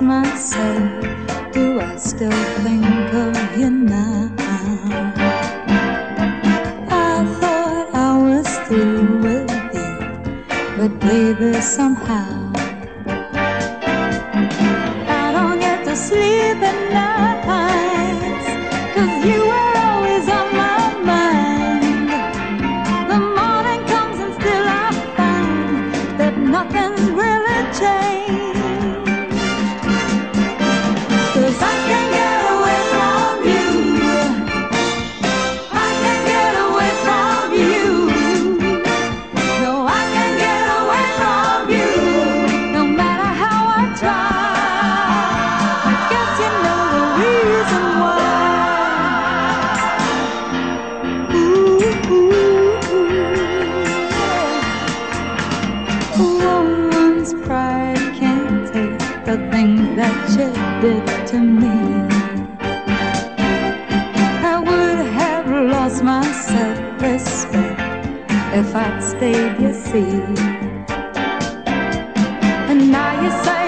myself, do I still think of you now? I thought I was through with you, but baby, somehow I don't get to sleep at night. No pride can't take the thing that you did to me. I would have lost my self respect if I'd stayed, you see. And now you say.